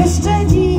Jeszcze dziś.